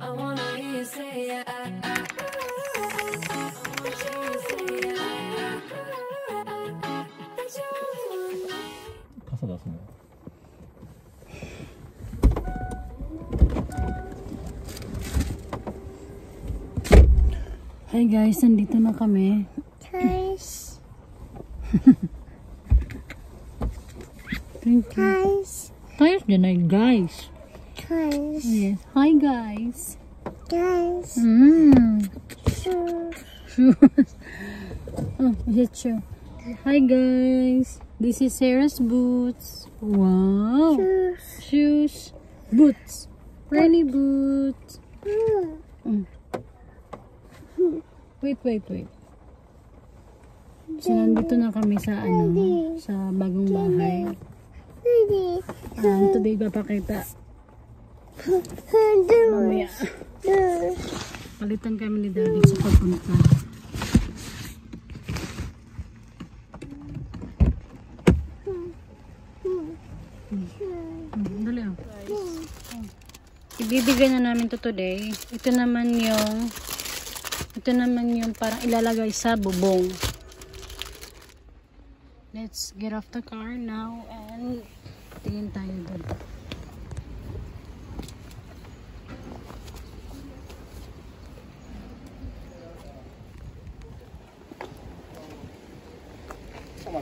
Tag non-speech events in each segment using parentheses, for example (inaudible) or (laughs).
I wanna hear you say yeah. I, I, I, that you wanna say yeah. That you wanna 가사 나서네. Hi guys, nandito na kami. Guys, Thank you. guys, Tayo dyan ay guys. Guys, Yes. Hi guys. guys. Mm. So, Shoes. (laughs) oh, is true? Hi guys. This is Sarah's boots. Wow. shoes. Shoes. Boots. Rainy boots. Mm. Wait, wait, wait. So, nandito na kami sa ano, sa bagong bahay. Um, today, papakita. Mamaya. Palitan kami ni Daddy sa pagpunta. Dali ah. Ibibigay na namin to today. Ito naman yung ito naman yung parang ilalagay sa bubong. Let's get off the car now and tingin tayo doon.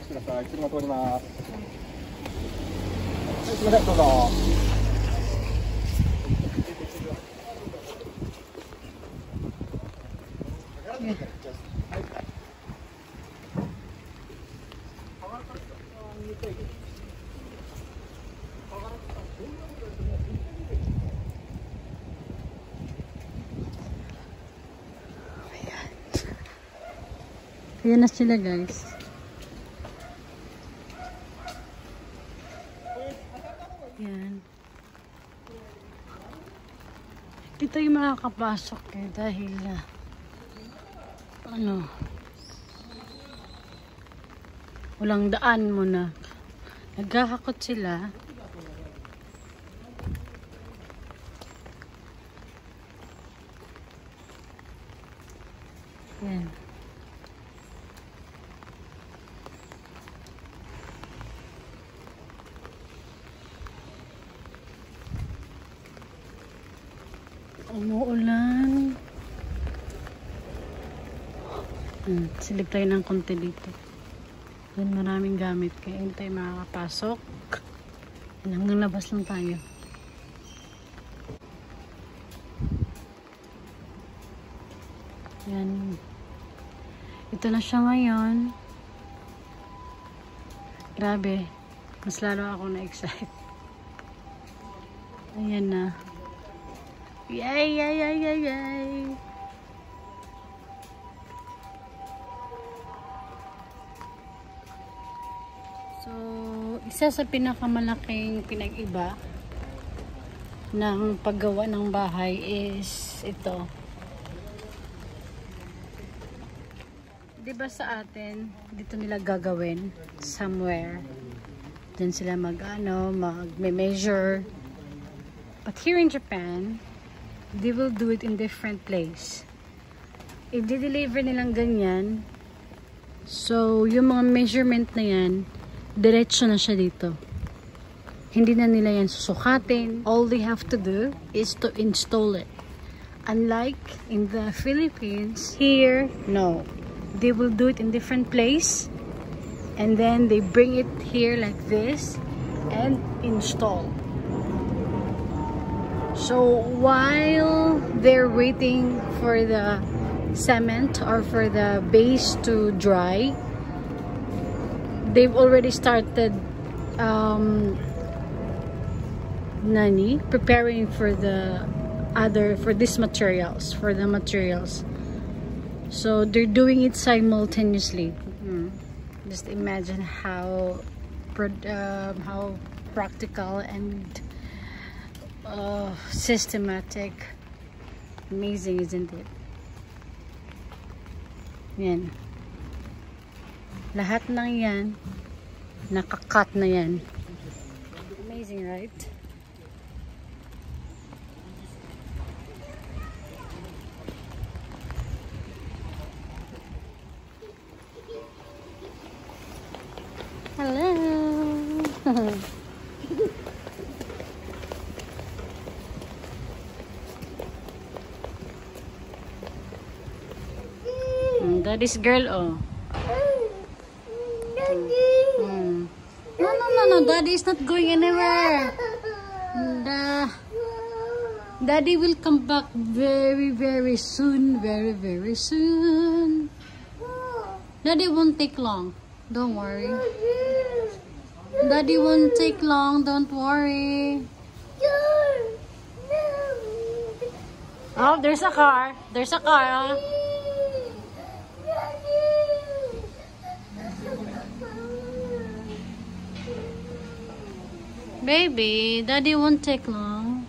ください。車通ります。はい、すみません、どうぞ。Ayan na sila guys. Makakapasok eh dahil ah, ano walang daan mo na. Naghahakot sila. Yan. Umuulan. Hmm, silip tayo ng konti dito. Yan, maraming gamit. Kaya hindi tayo makakapasok. Yan, hanggang labas lang tayo. Yan. Ito na siya ngayon. Grabe. Mas lalo ako na-excite. (laughs) Ayan na. Yay, yay, yay, yay, yay. So, isa sa pinakamalaking pinag-iba ng paggawa ng bahay is ito. 'Di ba sa atin, dito nila gagawin somewhere. Diyan sila mag-ano, mag-measure. But here in Japan, they will do it in different place. If deliver nilang ganyan, so yung mga measurement na yan, diretso na siya dito. Hindi na nila yan susukatin. All they have to do is to install it. Unlike in the Philippines, here, no. They will do it in different place and then they bring it here like this and install. So while they're waiting for the cement or for the base to dry, they've already started um, nani preparing for the other for these materials for the materials. So they're doing it simultaneously. Hmm. Just imagine how um, how practical and uh, systematic. Amazing, isn't it? Yan. Lahat ng yan, nakakat na yan. Amazing, right? Daddy's girl, oh. Daddy. Mm. No, no, no, no. Daddy is not going anywhere. Da- Daddy will come back very, very soon. Very, very soon. Daddy won't take long. Don't worry. Daddy won't take long. Don't worry. Oh, there's a car. There's a car. Oh. Baby, Daddy won't take long.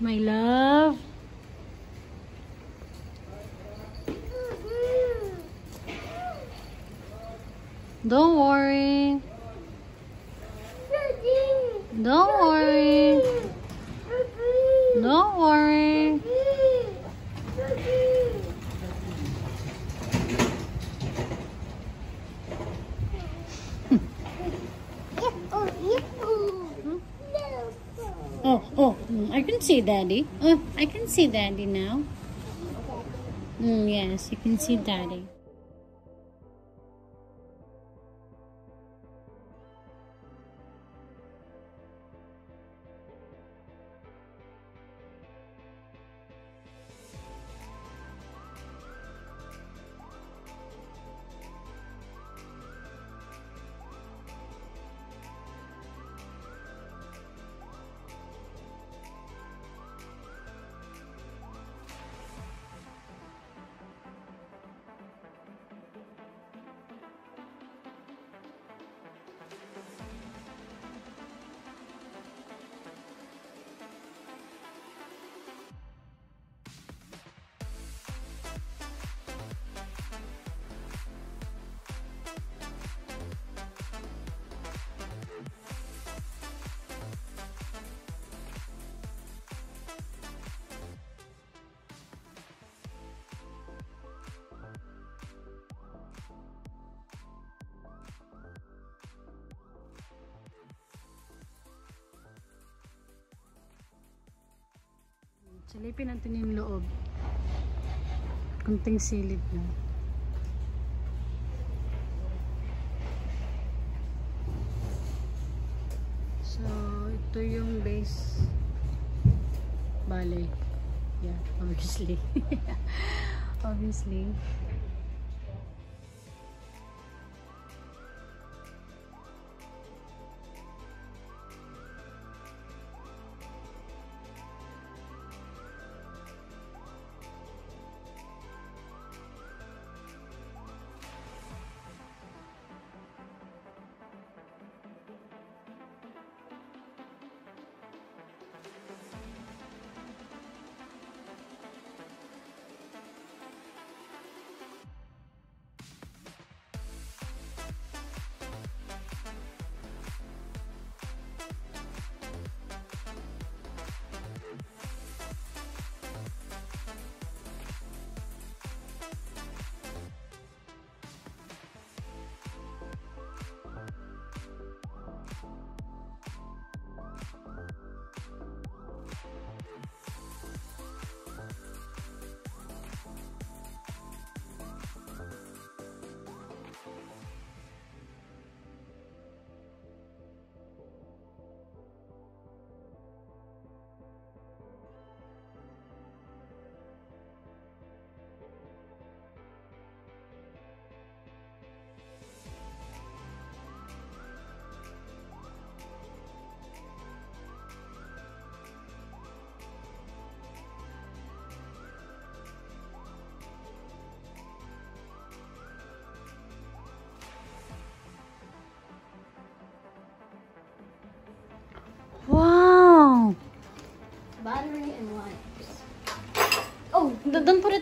My love. Don't worry. Don't worry. Don't worry. Oh, oh, mm, I can see Daddy. Oh, I can see Daddy now. Mm, yes, you can see Daddy. Silipin natin yung loob. Kunting silip na. So, ito yung base. Bale. Yeah, obviously. (laughs) obviously.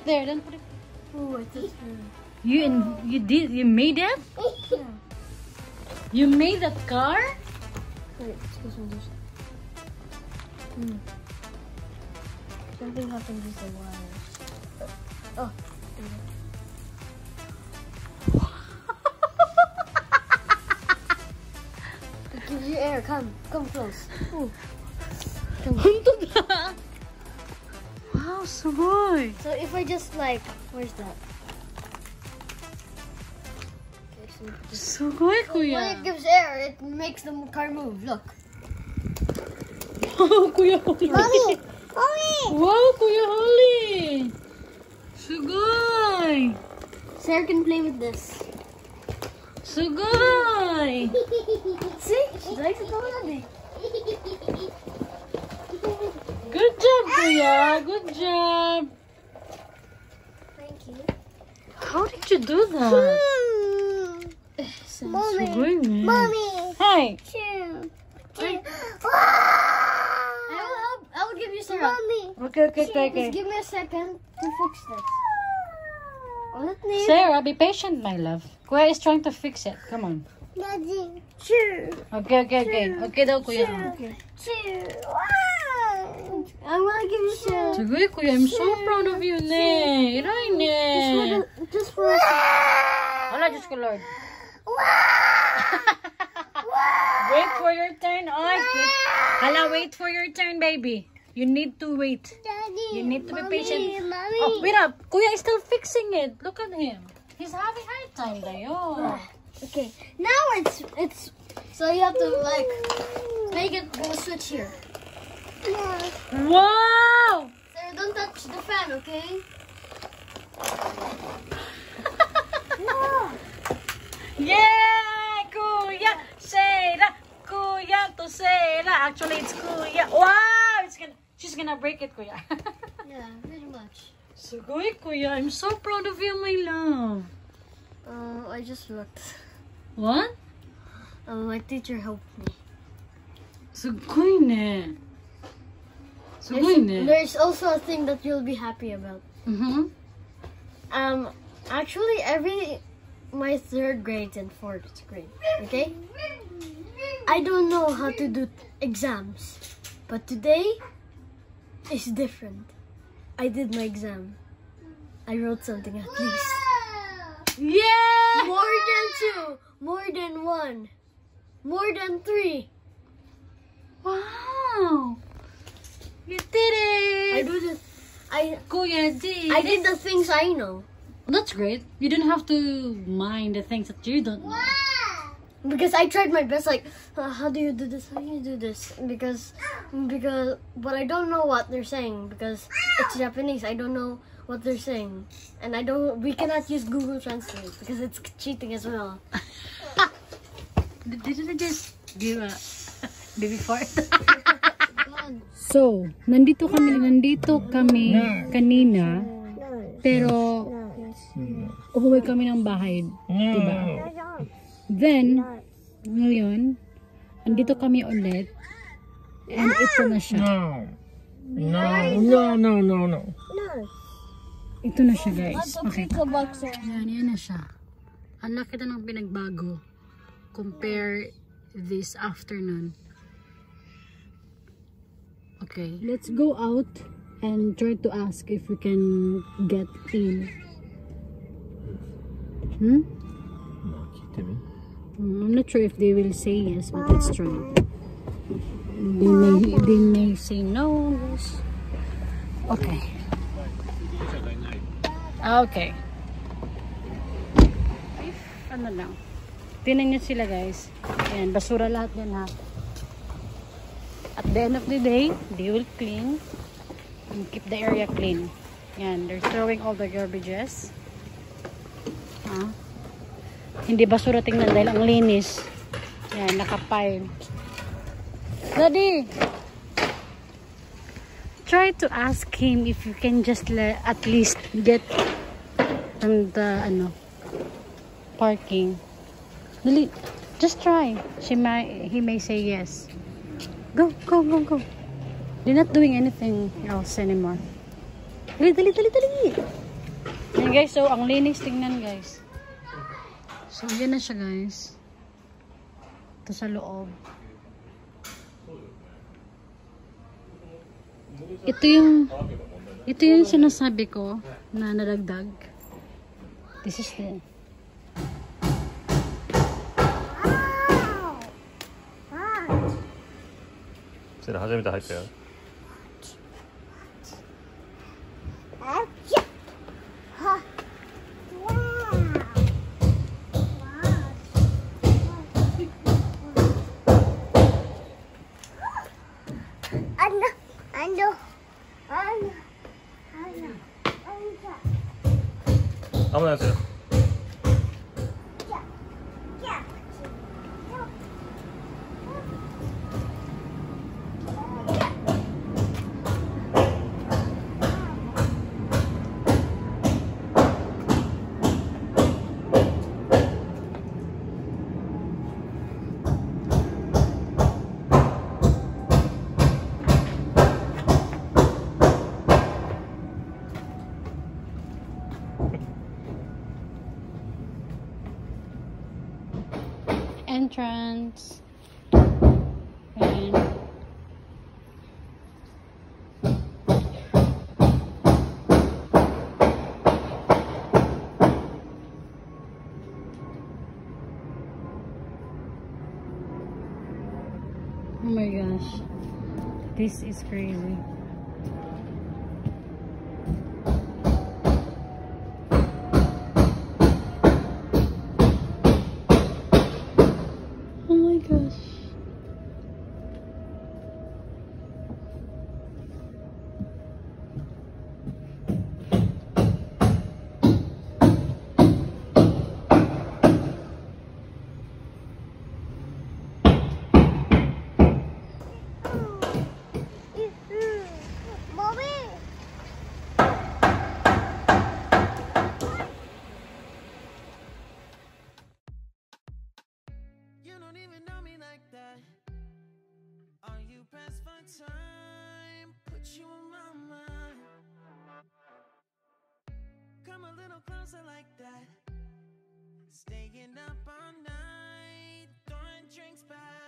there. Then put it. Oh, I think you and you did you made it. Yeah. You made that car. Wait, excuse me. Just... Hmm. Something happened with the wires. Oh. (laughs) Give gives you air. Come, come close. Ooh. Come. Wow, sugoy! So if I just like, where's that? So just- Sugoy, When it gives air, it makes the car move. Look. Wow, kuya Holly! Mommy! Mommy! Wow, kuya Holly! Sugoy! Sarah can play with this. Sugoy! (laughs) See? She likes it already. (laughs) Good job, kuya! Ah! Good job! Thank you. How did you do that? Hmm. Mommy. Sugoy, man. Mommy. Hi! Two. Two. (gasps) Ah! I will help. I will give you Sarah. Mommy. Okay, okay, okay, Just give me a second to fix this. Ah! Me. Sarah, be patient, my love. Kuya is trying to fix it. Come on. Daddy. Two. Okay, okay, okay. Okay daw, kuya. Okay. Two. One. I want to give you two. Sugoy, kuya, I'm so proud of you, ne. Iray, ne. Just for the, just for a second. Wala, Diyos ko, Lord. (laughs) wait for your turn, oy. Wait. Hala, wait for your turn, baby. You need to wait. Daddy. You need to be Mommy, patient. Mommy. Oh, wait up. Kuya is still fixing it. Look at him. He's having hard time, dayo. Okay. Now it's it's. So you have to like make it go switch here. Wow! Sarah, don't touch the fan, okay? (laughs) Yay! Kuya! Sarah! Kuya to Sarah. Actually, it's Kuya. Wow! It's gonna, she's gonna break it, Kuya. (laughs) Yeah, pretty much. So Sugoy, Kuya. I'm so proud of you, my love. Uh, I just looked. What? Um, my teacher helped me. Sugoy ne. Sugoy. There's also a thing that you'll be happy about. Mm-hmm. Um, actually, every my third grade and fourth grade, okay? I don't know how to do exams, but today is different. I did my exam. I wrote something at least. Yeah! More than two, more than one, more than three. Wow! You did it! I do the, I Kuya did I did the things I know That's great. You didn't have to mind the things that you don't know. because I tried my best. Like, uh, how do you do this? How do you do this? Because, because, but I don't know what they're saying because it's Japanese. I don't know what they're saying, and I don't. We cannot use Google Translate because it's cheating as well. (laughs) Did did I just give a baby fart? So, nandito kami, nandito kami kanina, pero umuwi kami ng bahay, diba? Then, ngayon, andito kami ulit, and ito na siya. No. No, no, no, no. Ito na siya, guys. Okay. Yan, yan na siya. Ang laki na ng pinagbago compare this afternoon. Okay. Let's go out and try to ask if we can get in. Hmm? I'm not sure if they will say yes, but let's try. They may, they may say no. Okay. Okay. If, ano lang. Tinan nyo sila guys. Ayan, basura lahat din ha. At the end of the day, they will clean and keep the area clean. Yan, they're throwing all the garbages. Ha? Hindi basura tingnan dahil ang linis. Yan, nakapile. Daddy! Try to ask him if you can just at least get from the, ano, parking. Dali, just try. She might, he may say yes. Go, go, go, go. They're not doing anything else anymore. Dali, dali, dali, dali. Yan guys, so ang linis tingnan guys. So, yan na siya guys. Ito sa loob. Ito yung ito yung sinasabi ko na nadagdag. This is the それ初めて入ったよ。entrance. And Oh my gosh, this is crazy. can pass by time, put you on my mind. Come a little closer like that. Staying up all night, throwing drinks back.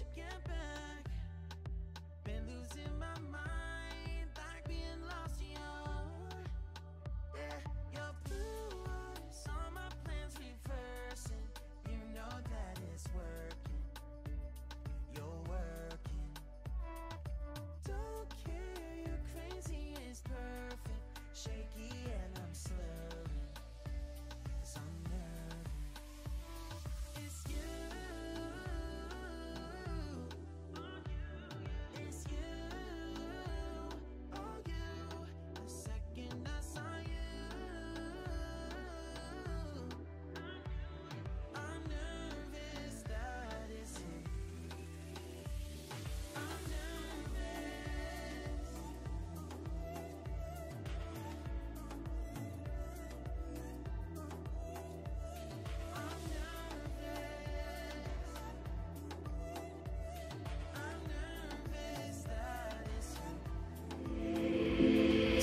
again.